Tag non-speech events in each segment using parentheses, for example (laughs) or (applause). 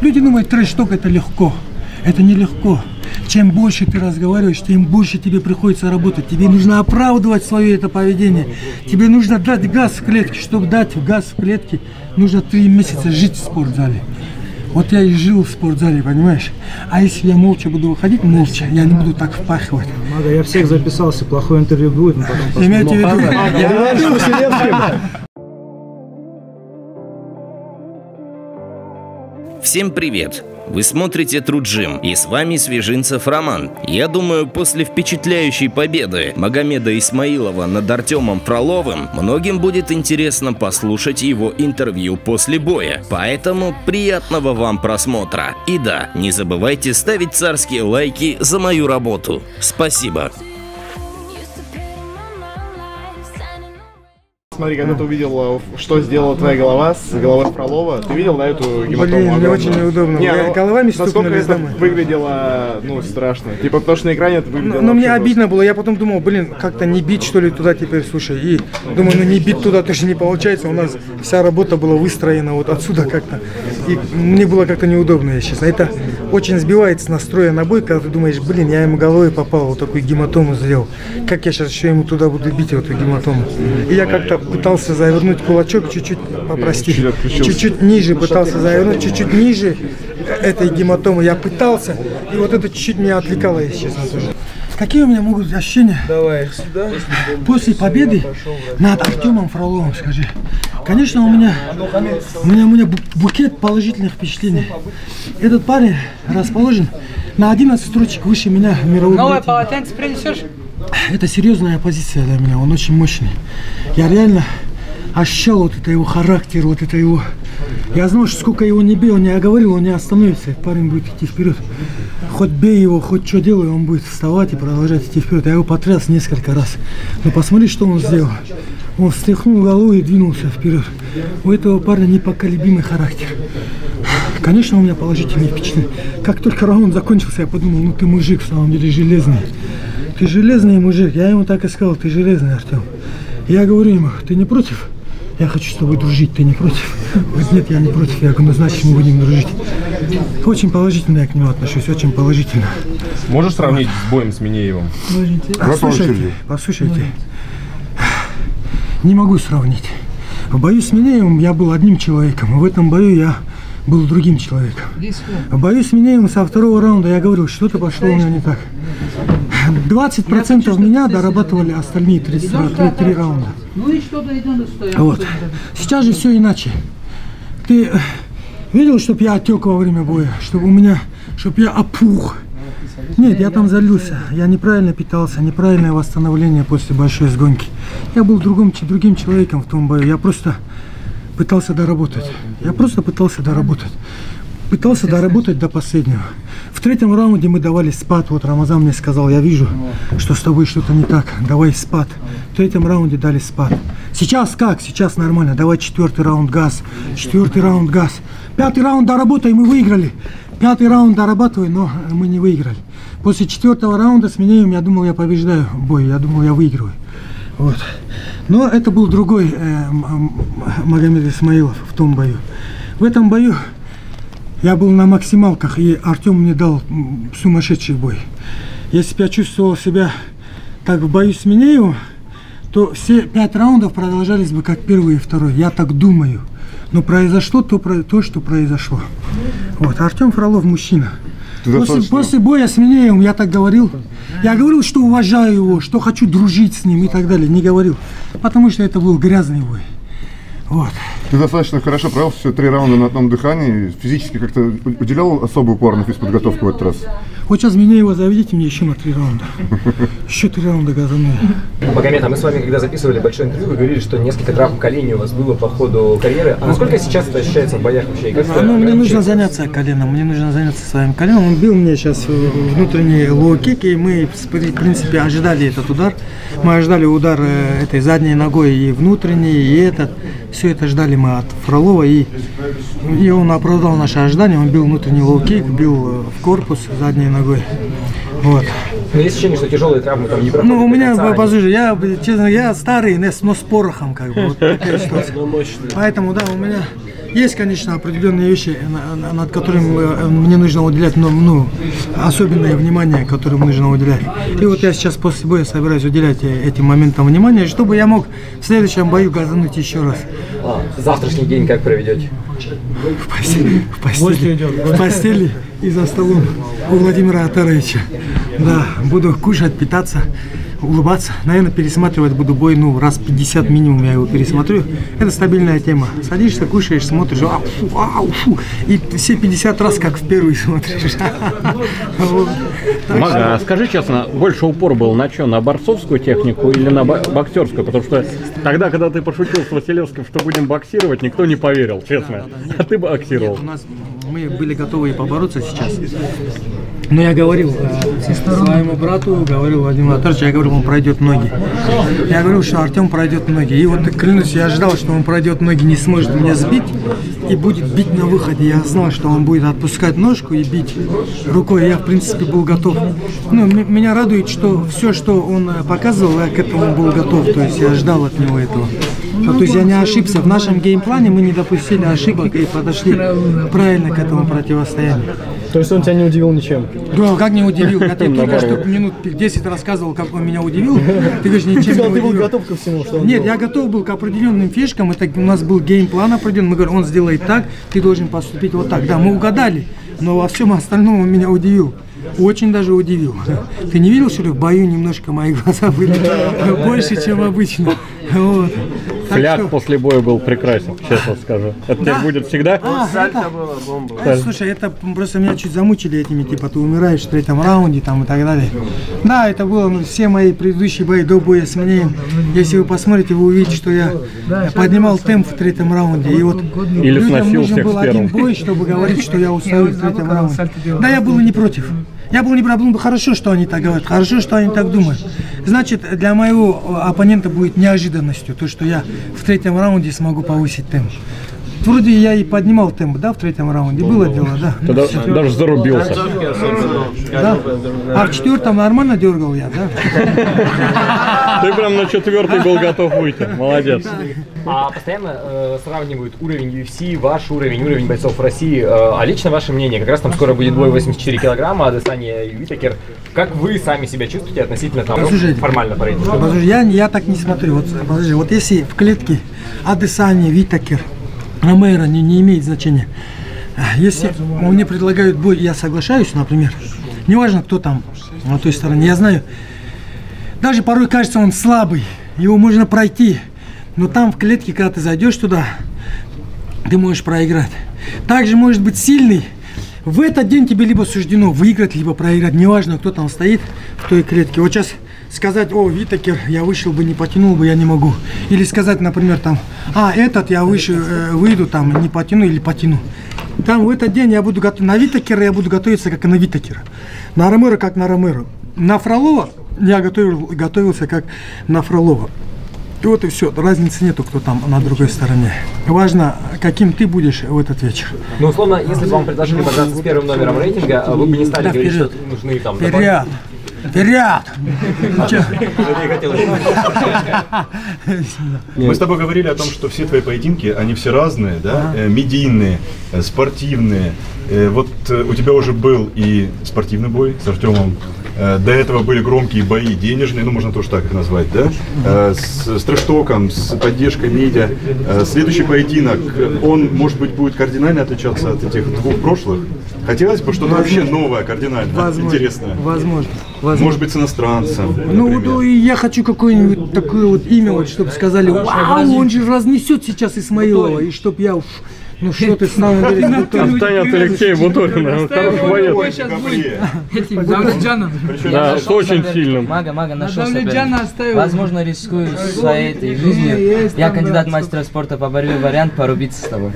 Люди думают, трэш-ток это легко. Это нелегко. Чем больше ты разговариваешь, тем больше тебе приходится работать. Тебе нужно оправдывать свое это поведение. Тебе нужно дать газ в клетке. Чтобы дать газ в клетке, нужно три месяца жить в спортзале. Вот я и жил в спортзале, понимаешь? А если я молча буду выходить, молча, я не буду так впахивать. Мага, я всех записался, плохое интервью будет, но потом. Имейте в виду. Всем привет! Вы смотрите Труджим, и с вами Свежинцев Роман. Я думаю, после впечатляющей победы Магомеда Исмаилова над Артемом Фроловым, многим будет интересно послушать его интервью после боя. Поэтому приятного вам просмотра. И да, не забывайте ставить царские лайки за мою работу. Спасибо. Смотри, когда ты увидел, что сделала твоя голова с головой Фролова, ты видел на эту гематому Блин, мне очень неудобно. Не, ну, головами стукнулись это домой. выглядело, ну, страшно. Типа, потому что на экране это выглядело Ну, ну, мне обидно было, я потом думал, блин, как-то не бить что ли туда теперь, слушай, и думаю, ну не бить туда тоже не получается, у нас вся работа была выстроена вот отсюда как-то, и мне было как-то неудобно, я честно, это очень сбивает с настроя на бой, когда ты думаешь, блин, я ему головой попал, вот такую гематому сделал, как я сейчас еще ему туда буду бить, вот эту гематому, и я как-то пытался завернуть кулачок чуть-чуть, попрости, чуть-чуть ниже пытался завернуть, чуть-чуть ниже этой гематомы. Я пытался, и вот это чуть-чуть меня отвлекало, если честно тоже. Какие у меня могут быть ощущения. Давай сюда. после победы над Артемом Фроловым, скажи? Конечно, у меня, у меня, у меня бу- букет положительных впечатлений. Этот парень расположен на 11 строчек выше меня в мировом Новое рейтинге. полотенце принесешь? Это серьезная позиция для меня, он очень мощный. Я реально ощущал вот это его характер, вот это его... Я знал, что сколько его не бил, он не оговорил, он не остановится, этот парень будет идти вперед. Хоть бей его, хоть что делай, он будет вставать и продолжать идти вперед. Я его потряс несколько раз. Но посмотри, что он сделал. Он встряхнул головой и двинулся вперед. У этого парня непоколебимый характер. Конечно, у меня положительные впечатления. Как только раунд закончился, я подумал, ну ты мужик, в самом деле железный. Ты железный мужик. Я ему так и сказал, ты железный, Артем. Я говорю ему, ты не против? Я хочу с тобой дружить, ты не против? Говорит, нет, я не против. Я говорю, ну значит мы будем дружить. Очень положительно я к нему отношусь, очень положительно. Можешь сравнить с боем с Минеевым? Послушайте, послушайте. Не могу сравнить. В бою с Минеевым я был одним человеком, а в этом бою я был другим человеком. В бою с Минеевым со второго раунда я говорил, что-то пошло у меня не так. 20% меня дорабатывали остальные 30, ра- три, три раунда. Вот. Сейчас же все иначе. Ты э, видел, чтобы я отек во время боя? Чтобы у меня, чтобы я опух? Нет, я там залился. Я неправильно питался, неправильное восстановление после большой сгонки. Я был другим, ч- другим человеком в том бою. Я просто пытался доработать. Я просто пытался доработать. Пытался доработать до последнего. В третьем раунде мы давали спад. Вот Рамазан мне сказал, я вижу, что с тобой что-то не так. Давай спад. В третьем раунде дали спад. Сейчас как? Сейчас нормально. Давай четвертый раунд газ. Четвертый раунд газ. Пятый раунд доработай, мы выиграли. Пятый раунд дорабатывай, но мы не выиграли. После четвертого раунда с Минеевым я думал, я побеждаю бой. Я думал, я выигрываю. Вот. Но это был другой э, Магомед Исмаилов в том бою. В этом бою я был на максималках, и Артем мне дал сумасшедший бой. Если бы я чувствовал себя так в бою с Минеевым, то все пять раундов продолжались бы как первый и второй. Я так думаю. Но произошло то, то что произошло. Вот. Артем Фролов мужчина. Ты После, достаточно- после боя с Минеевым я так говорил. Я говорил, что уважаю его, что хочу дружить с ним и так далее. Не говорил. Потому что это был грязный бой. Вот. Ты достаточно хорошо провел все три раунда на одном дыхании. Физически как-то уделял особый упор на физподготовку в этот раз? Вот сейчас Минеева заведите мне еще на три раунда. Еще три раунда газаные. Магомед, а мы с вами, когда записывали большое интервью, вы говорили, что несколько травм колени у вас было по ходу карьеры. А насколько сейчас это ощущается в боях вообще? Ну, мне нужно заняться коленом, мне нужно заняться своим коленом. Он бил мне сейчас внутренний лоу-кик, и мы, в принципе, ожидали этот удар. Мы ожидали удар э, этой задней ногой и внутренний, и этот. Все это ждали мы от Фролова, и, и он оправдал наши ожидания. Он бил внутренний лоу-кик, бил э, в корпус задней ногой. Вот. Но есть ощущение, что тяжелые травмы там не проходят Ну, у меня, послушай, я, честно, я старый, но с- но с порохом, как бы, вот (laughs) такая ситуация. Поэтому, да, у меня есть, конечно, определенные вещи, на- над которыми э, мне нужно уделять ну, ну, особенное внимание, которым нужно уделять. И вот я сейчас после боя собираюсь уделять э, этим моментам внимание, чтобы я мог в следующем бою газануть еще раз. А, завтрашний день как проведете? В постели, в постели, в постели и за столом у Владимира Атаровича. Да, буду кушать, питаться, улыбаться. Наверное, пересматривать буду бой, ну, раз 50 минимум я его пересмотрю. Это стабильная тема. Садишься, кушаешь, смотришь, ау, фу, ау, фу. И все 50 раз как в первый (laughs) смотришь. Мага, а скажи честно, больше упор был на что, на борцовскую технику или на бо- боксерскую? Потому что тогда, когда ты пошутил с Василевским, что будем боксировать, никто не поверил, честно. А ты боксировал. У нас мы были готовы и побороться сейчас. Но я говорил э, своему брату, говорил Владимиру Анатольевичу, я говорил, он пройдет ноги. Я говорил, что Артем пройдет ноги. И вот клянусь, я ожидал, что он пройдет ноги, не сможет меня сбить и будет бить на выходе. Я знал, что он будет отпускать ножку и бить рукой. Я, в принципе, был готов. Ну, меня радует, что все, что он э, показывал, я к этому был готов. То есть я ждал от него этого. Ну, то есть я не ошибся. В нашем геймплане мы не допустили ошибок и подошли правильно к этому противостоянию. То есть он тебя не удивил ничем? Да, как не удивил? (laughs) Я тебе только что минут 10 рассказывал, как он меня удивил. Ты говоришь, ничем не Ты был удивил. готов ко всему, что он Нет, делал? я готов был к определенным фишкам. Это у нас был геймплан определенный. Мы говорим, он сделает так, ты должен поступить вот так. Да, мы угадали, но во всем остальном он меня удивил. Очень даже удивил. Ты не видел, что ли, в бою немножко мои глаза были (laughs) больше, чем обычно? Вот. Фляг что- после боя был прекрасен, честно скажу. Это теперь будет всегда? А, это- Э, Слушай, это просто меня чуть замучили этими, типа, ты умираешь в третьем раунде там и так далее. Да, это было, ну, все мои предыдущие бои до боя с мнением. Если вы посмотрите, вы увидите, что я поднимал темп в третьем раунде. И вот Или людям сносил нужен был один бой, чтобы говорить, что я устаю в третьем раунде. Да, я был не против. Я был не ну, хорошо, что они так говорят, хорошо, что они так думают. Значит, для моего э, оппонента будет неожиданностью то, что я в третьем раунде смогу повысить темп. Вроде я и поднимал темп, да, в третьем раунде. Было дело, да. Ты да- даже зарубился. Да. А в четвертом нормально дергал я, да? Ты прям на четвертый был готов выйти. Молодец. А постоянно э, сравнивают уровень UFC, ваш уровень, уровень бойцов в России. Э, а лично ваше мнение, как раз там скоро будет бой 84 килограмма, Адесания и Витакер. Как вы сами себя чувствуете относительно того, Послушайте. формально по рейтингу? Подожди, я, я так не смотрю. Вот, подожди, вот если в клетке Адесани, Витакер, Ромеро не, не имеет значения. Если мне предлагают бой, я соглашаюсь, например, неважно, кто там на той стороне, я знаю, даже порой кажется он слабый, его можно пройти, но там в клетке, когда ты зайдешь туда, ты можешь проиграть. Также может быть сильный. В этот день тебе либо суждено выиграть, либо проиграть. Неважно, кто там стоит в той клетке. Вот сейчас сказать, о, Витакер, я вышел бы, не потянул бы, я не могу. Или сказать, например, там, а, этот я выше, э, выйду, там, не потяну или потяну. Там в этот день я буду готов, на Витакера я буду готовиться, как и на Витакера. На Ромеро, как на Ромеро. На Фролова я готовил, готовился, как на Фролова. И вот и все. Разницы нету, кто там на другой стороне. Важно, каким ты будешь в этот вечер. Ну, условно, если бы вам предложили подраться с первым номером рейтинга, вы бы не стали Да, говорить, вперед. что нужны там... Вперед! Вперед! Мы с тобой говорили о том, что все твои поединки, они все разные, да? Э, медийные, э, спортивные. Э, вот у тебя уже был и спортивный бой с Артемом. Э, До этого были громкие бои денежные, ну можно тоже так их назвать, да? Э, С, с трэштоком, с поддержкой медиа. Э, Следующий поединок, он, может быть, будет кардинально отличаться от этих двух прошлых. Хотелось бы что-то вообще новое, кардинально, Возможно. интересное. Возможно. Возможно. Может быть, с иностранцем, Ну, например. вот, и я хочу какое-нибудь такое вот имя, вот, чтобы сказали, вау, он же разнесет сейчас Исмаилова, и чтоб я, уф, ну что ты с нами? Отстань от Алексея Бутурина, он хороший боец. Этим Давлетджаном. Да, с очень сильным. Мага, мага нашел соперника. Возможно, рискую своей этой жизнью. Я кандидат да. мастера спорта по борьбе, вариант порубиться с тобой.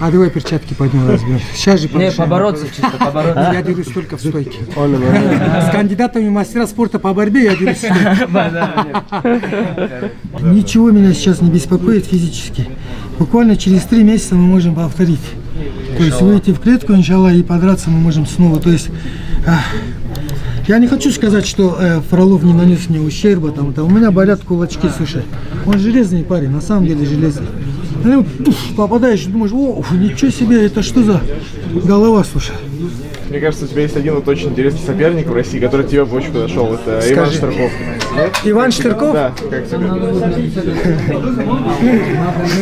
А давай перчатки поднем разберем. Сейчас же Не, побороться чисто, побороться. Я дерусь только в стойке. С кандидатами мастера спорта по борьбе я дерусь в стойке. Ничего меня сейчас не беспокоит физически. Буквально через три месяца мы можем повторить. То есть выйти в клетку, иншаллах, и подраться мы можем снова. То есть ах, я не хочу сказать, что э, Фролов не нанес мне ущерба. Там, там. У меня болят кулачки, слушай. Он железный парень, на самом деле железный. Ну, пуф, попадаешь, думаешь, о, ничего себе, это что за голова, слушай. Мне кажется, у тебя есть один вот очень интересный соперник в России, который тебе бы очень подошел. Это Скажи. Иван Штырков. Нет? Иван Штырков? Да, как тебе? Ну,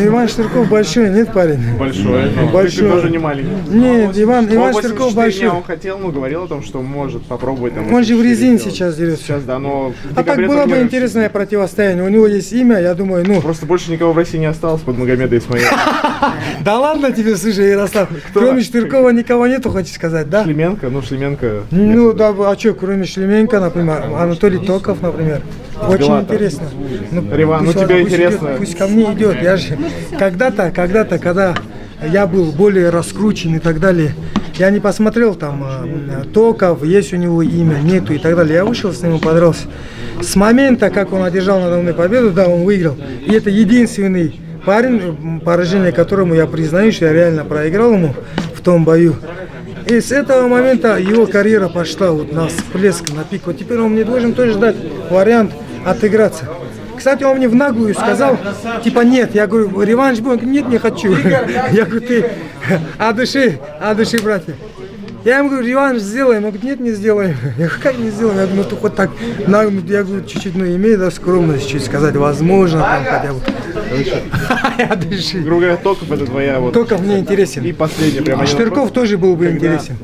Иван Штырков большой, нет, парень? Большой. но Большой. Ты тоже не маленький. Нет, Иван, Он Иван 84 Штырков дня большой. Он хотел, ну, говорил о том, что может попробовать там. Он же в 84 резине сейчас дерется. Сейчас, да, но... в А так было бы интересное противостояние. У него есть имя, я думаю, ну... Просто больше никого в России не осталось под Магомеда Исмаила. (laughs) Да ладно тебе, слушай, Ярослав. Кроме Штыркова никого нету, хочешь сказать, да? Шлеменко, ну Шлеменко... Ну да, а что, кроме Шлеменко, например, Анатолий Токов, например. Очень интересно. Ну, Риван, ну тебе интересно. пусть ко мне идет. Я же когда-то, когда-то, когда я был более раскручен и так далее, я не посмотрел там э, Токов, есть у него имя, нету и так далее. Я вышел с ним и подрался. С момента, как он одержал надо мной победу, да, он выиграл. И это единственный парень, поражение которому я признаю, что я реально проиграл ему в том бою. И с этого момента его карьера пошла вот на всплеск, на пик. Вот теперь он мне должен тоже дать вариант отыграться. Кстати, он мне в наглую сказал, типа, нет, я говорю, реванш говорит, нет, не хочу. (laughs) Я говорю, ты от души, от души, братья. Я ему говорю, реванш сделаем. Он говорит, нет, не сделаем. (laughs) Я говорю, как не сделаем? Я говорю, ну ты хоть так, я говорю, чуть-чуть, ну имей, да, скромность, чуть сказать, возможно, там хотя бы. Грубо (laughs) говоря, Токов это твоя вот... Только мне интересен. И последний прямо. один Штырков тоже был бы интересен.